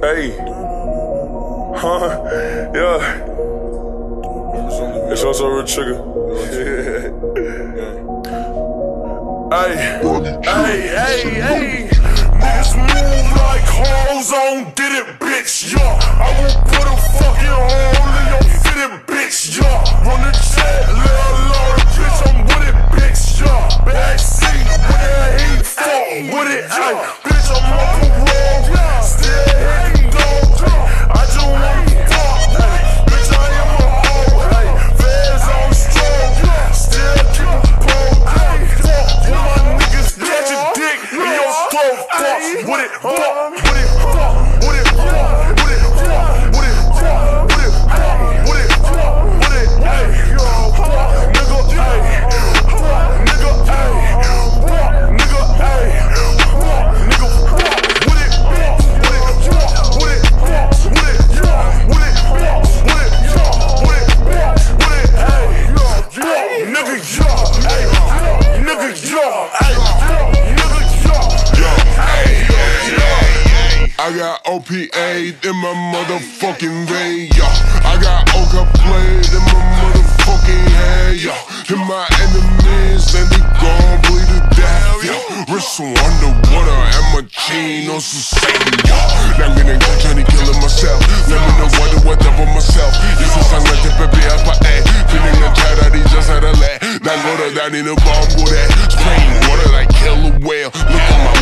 Hey. Huh? Yeah. It's also a real trigger. Hey. Hey, hey, hey. Niggas move like hoes on did it, bitch. Yeah. I will I got OPA in my motherfucking vein, yo. I got Oka played in my motherfucking head, yo. And my enemies, and they gon' bleed to death, yo. Wrist underwater and my chain on Satan, yo. Now I'm gonna continue killing myself. Let me know what the whatever myself. This is I'm gonna baby up a A. Feeling the charity just had a let. Now go to down in the bomb, go there. Spraying water like killer whale. Look at my,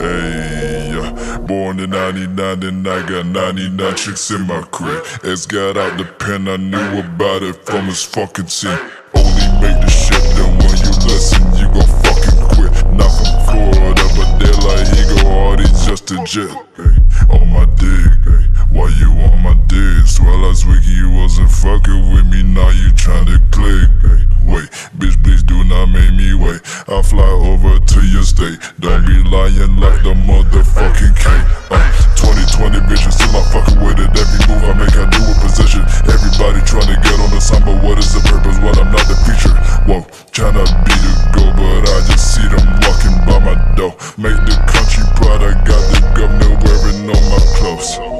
hey. Born in 99 and I got 99 chicks in my crib. Ex got out the pen, I knew about it from his fucking scene. Only make the shit, then when you listen, you gon' fucking quit. Not from Florida, but they like he go hard, he's just a jet. Hey, on my dick, hey. Why you on my dick? Swell last week you wasn't fucking with me, now you tryna click way. I fly over to your state. Don't be lying like the motherfucking king. Uh, 2020 vision, still my fucking with it. Every move I make, I do a position. Everybody trying to get on the sign, but what is the purpose when I'm not the preacher? Whoa, tryna be the go, but I just see them walking by my door. Make the country proud, I got the governor wearing all my clothes.